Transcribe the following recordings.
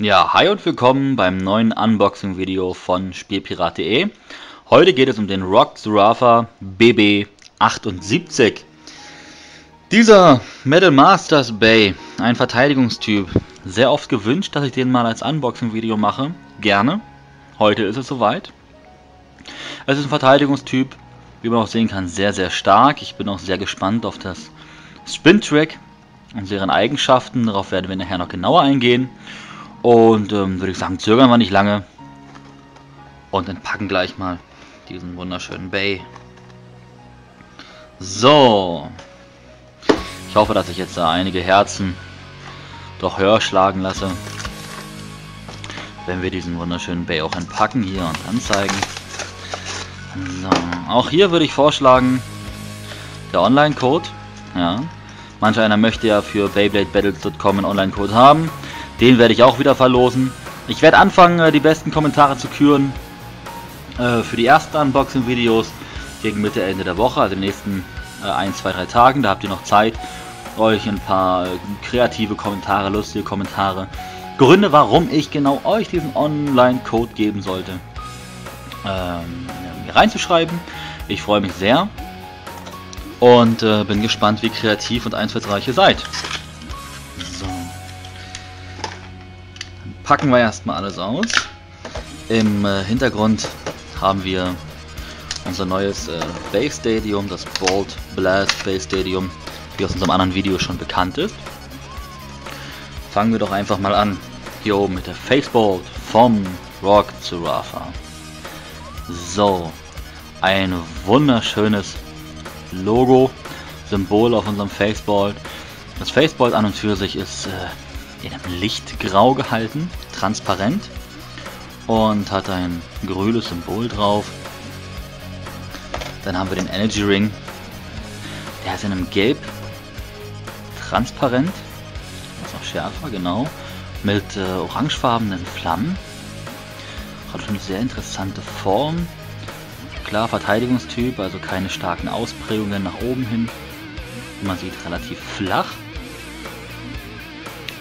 Ja, hi und willkommen beim neuen Unboxing-Video von Spielpirat.de. Heute geht es um den Rock Zurafa BB78. Dieser Metal Masters Bay, ein Verteidigungstyp, sehr oft gewünscht, dass ich den mal als Unboxing-Video mache. Gerne. Heute ist es soweit. Es ist ein Verteidigungstyp, wie man auch sehen kann, sehr, sehr stark. Ich bin auch sehr gespannt auf das Spin-Track und deren Eigenschaften. Darauf werden wir nachher noch genauer eingehen. Und ähm, würde ich sagen, zögern wir nicht lange und entpacken gleich mal diesen wunderschönen Bay. So. Ich hoffe, dass ich jetzt da einige Herzen doch höher schlagen lasse. Wenn wir diesen wunderschönen Bay auch entpacken hier und anzeigen. So. Auch hier würde ich vorschlagen, der Online-Code. Ja. Manch einer möchte ja für BeybladeBattles.com einen Online-Code haben. Den werde ich auch wieder verlosen. Ich werde anfangen, äh, die besten Kommentare zu küren äh, für die ersten Unboxing-Videos gegen Mitte, Ende der Woche, also in den nächsten äh, 1, 2, 3 Tagen. Da habt ihr noch Zeit, euch ein paar äh, kreative Kommentare, lustige Kommentare, Gründe, warum ich genau euch diesen Online-Code geben sollte, ähm, reinzuschreiben. Ich freue mich sehr und äh, bin gespannt, wie kreativ und einfallsreich ihr seid. Packen wir erstmal alles aus. Im äh, Hintergrund haben wir unser neues äh, Base Stadium, das Bolt Blast Base Stadium, wie aus unserem anderen Video schon bekannt ist. Fangen wir doch einfach mal an. Hier oben mit der Facebolt vom Rock zu Rafa. So, ein wunderschönes Logo, Symbol auf unserem Facebolt. Das Facebolt an und für sich ist äh, in einem Lichtgrau gehalten, transparent und hat ein grünes Symbol drauf. Dann haben wir den Energy Ring. Der ist in einem Gelb transparent, ist auch schärfer, genau, mit äh, orangefarbenen Flammen. Hat schon eine sehr interessante Form. Klar, Verteidigungstyp, also keine starken Ausprägungen nach oben hin. Man sieht, relativ flach.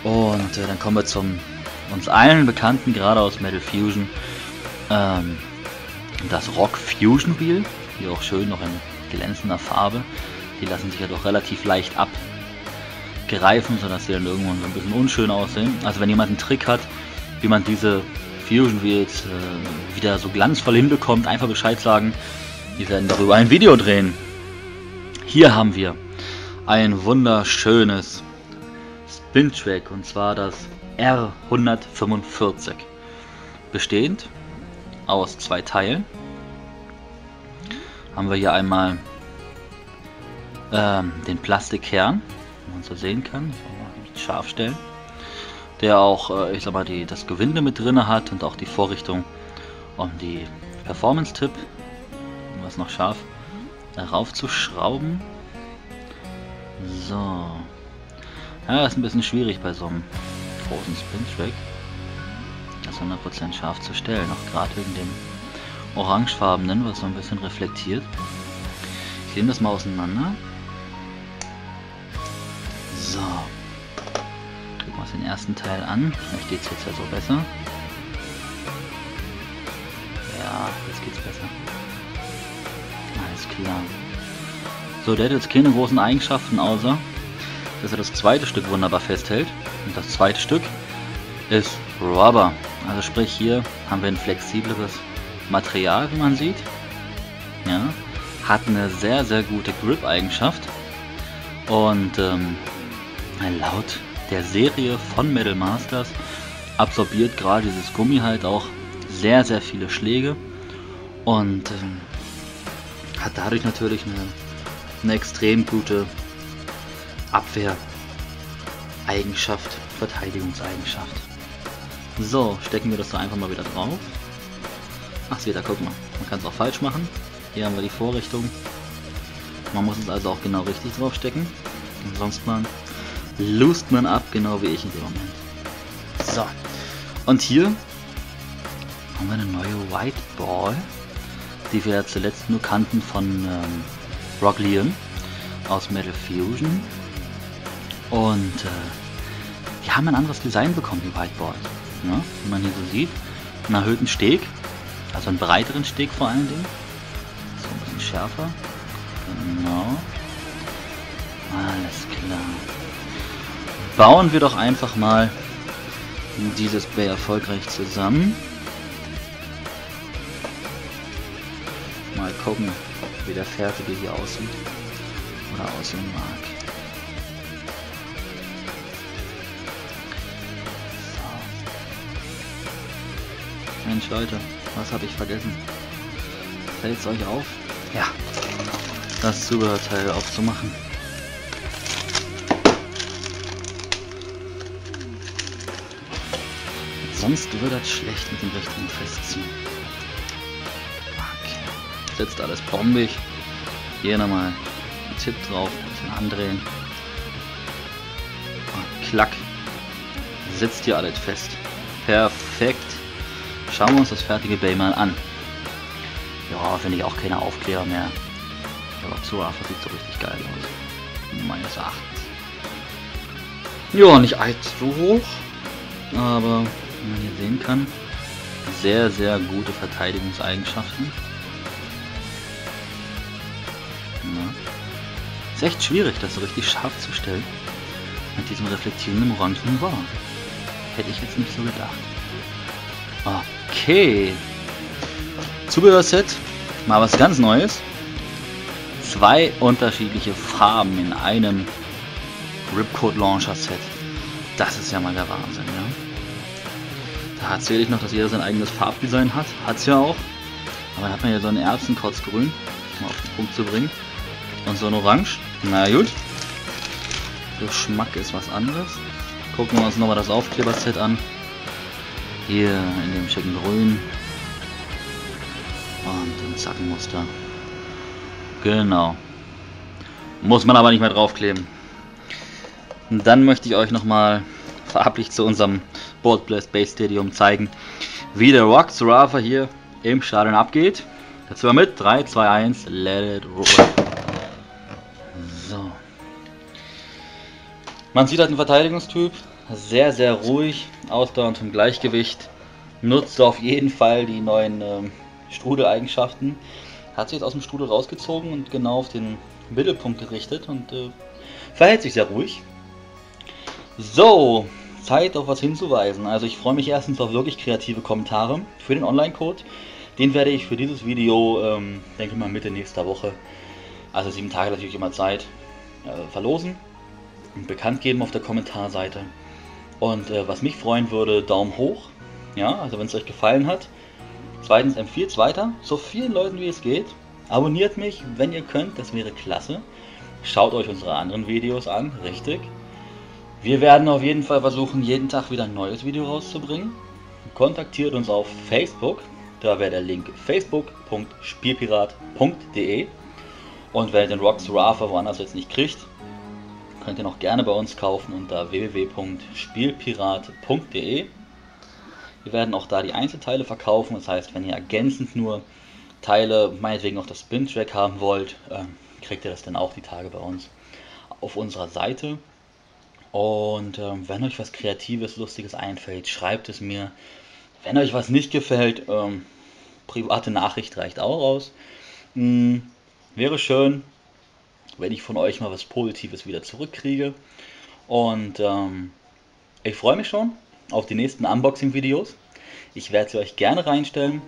Und äh, dann kommen wir zum uns allen bekannten, gerade aus Metal Fusion, ähm, das Rock Fusion Wheel. Hier auch schön noch in glänzender Farbe. Die lassen sich ja doch relativ leicht abgreifen, sodass sie dann irgendwann so ein bisschen unschön aussehen. Also wenn jemand einen Trick hat, wie man diese Fusion Wheels äh, wieder so glanzvoll hinbekommt, einfach Bescheid sagen. Wir werden darüber ein Video drehen. Hier haben wir ein wunderschönes Spin-Track und zwar das R145. Bestehend aus zwei Teilen. Haben wir hier einmal ähm, den Plastikkern, wie man so sehen kann, scharf stellen, der auch, äh, ich sag mal, die, das Gewinde mit drin hat und auch die Vorrichtung, um die Performance-Tipp, was noch scharf, darauf zu schrauben. So, ja, ist ein bisschen schwierig bei so einem großen Spin-Track, das 100% scharf zu stellen, auch gerade wegen dem orangefarbenen, was so ein bisschen reflektiert. Ich nehme das mal auseinander. So. Gucken wir uns den ersten Teil an. Vielleicht steht es jetzt ja so besser. Ja, jetzt geht's besser. Alles klar. So, der hat jetzt keine großen Eigenschaften außer dass er das zweite Stück wunderbar festhält. Und das zweite Stück ist Rubber. Also sprich hier haben wir ein flexibleres Material, wie man sieht. Ja, hat eine sehr, sehr gute Grip-Eigenschaft. Und ähm, laut der Serie von Metal Masters absorbiert gerade dieses Gummi halt auch sehr, sehr viele Schläge. Und ähm, hat dadurch natürlich eine, eine extrem gute Abwehr Eigenschaft, Verteidigungseigenschaft. So, stecken wir das da einfach mal wieder drauf. Ach, seht ihr, guck mal. Man kann es auch falsch machen. Hier haben wir die Vorrichtung. Man muss es also auch genau richtig draufstecken. Ansonsten lust man ab, genau wie ich in dem Moment. So. Und hier haben wir eine neue White Ball, die wir zuletzt nur kannten von ähm, Rock Leon aus Metal Fusion. Und äh, die haben ein anderes Design bekommen, die Whiteboard. Ja, wie man hier so sieht. Einen erhöhten Steg. Also einen breiteren Steg vor allen Dingen. So ein bisschen schärfer. Genau. Alles klar. Bauen wir doch einfach mal dieses Bay erfolgreich zusammen. Mal gucken, wie der fertige hier aussieht. Oder aussehen mag. Mensch Leute, was habe ich vergessen? Fällt es euch auf? Ja, das Zubehörteil aufzumachen. Sonst wird das schlecht mit dem richtigen Festziehen. Okay. Sitzt alles bombig. Hier nochmal einen Tipp drauf, ein bisschen andrehen. Und klack. Sitzt hier alles fest. Perfekt. Schauen wir uns das fertige Bay mal an. Ja, finde ich auch keine Aufklärer mehr. Aber zu Rafa sieht so richtig geil aus. Meines Erachtens. Ja, nicht allzu hoch. Aber wie man hier sehen kann, sehr, sehr gute Verteidigungseigenschaften. Ja. Ist echt schwierig, das so richtig scharf zu stellen. Mit diesem reflektierenden orangen war. Hätte ich jetzt nicht so gedacht. Okay. Zubehörset. Mal was ganz Neues. Zwei unterschiedliche Farben in einem Ripcode Launcher Set. Das ist ja mal der Wahnsinn, ja. Da erzähle ich noch, dass jeder sein eigenes Farbdesign hat. Hat's ja auch. Aber dann hat man ja so ein Erbsenkotzgrün, um auf den Punkt zu bringen. Und so ein Orange. Na gut. Geschmack ist was anderes. Gucken wir uns nochmal das Aufkleberset an. Hier in dem schicken Grün. Und im Zackenmuster. Genau. Muss man aber nicht mehr draufkleben. Und dann möchte ich euch nochmal farblich zu unserem Boardplay Space Stadium zeigen, wie der Rock Rafa hier im Stadion abgeht. Dazu mal mit 3, 2, 1, let it roll. So. Man sieht halt einen Verteidigungstyp, sehr, sehr ruhig, ausdauernd im Gleichgewicht, nutzt auf jeden Fall die neuen ähm, Strudeleigenschaften, hat sich jetzt aus dem Strudel rausgezogen und genau auf den Mittelpunkt gerichtet und äh, verhält sich sehr ruhig. So, Zeit auf was hinzuweisen. Also ich freue mich erstens auf wirklich kreative Kommentare für den Online-Code. Den werde ich für dieses Video, ähm, denke mal Mitte nächster Woche, also sieben Tage natürlich immer Zeit, äh, verlosen und bekannt geben auf der Kommentarseite. Und äh, was mich freuen würde, Daumen hoch, ja, also wenn es euch gefallen hat. Zweitens empfiehlt es weiter, so vielen Leuten wie es geht. Abonniert mich, wenn ihr könnt, das wäre klasse. Schaut euch unsere anderen Videos an, richtig. Wir werden auf jeden Fall versuchen, jeden Tag wieder ein neues Video rauszubringen. Kontaktiert uns auf Facebook, da wäre der Link facebook.spielpirat.de. Und wer den Rocks Rafa woanders jetzt nicht kriegt, könnt ihr noch gerne bei uns kaufen unter www.spielpirat.de. Wir werden auch da die Einzelteile verkaufen, das heißt, wenn ihr ergänzend nur Teile, meinetwegen noch das Spin-Track haben wollt, ähm, kriegt ihr das dann auch die Tage bei uns auf unserer Seite. Und ähm, wenn euch was Kreatives, Lustiges einfällt, schreibt es mir. Wenn euch was nicht gefällt, ähm, private Nachricht reicht auch aus. Hm, wäre schön, wenn ich von euch mal was Positives wieder zurückkriege. Und ähm, ich freue mich schon auf die nächsten Unboxing-Videos. Ich werde sie euch gerne reinstellen.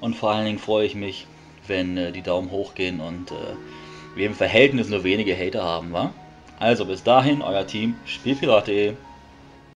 Und vor allen Dingen freue ich mich, wenn äh, die Daumen hoch gehen und äh, wir im Verhältnis nur wenige Hater haben, wa? Also bis dahin, euer Team, Spielpirat.de.